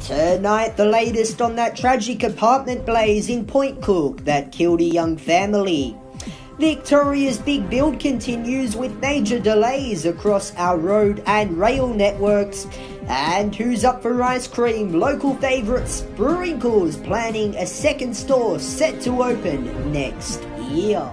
Tonight, the latest on that tragic apartment blaze in Point Cook that killed a young family. Victoria's big build continues with major delays across our road and rail networks. And who's up for ice cream? Local favourite Sprinkles planning a second store set to open next year.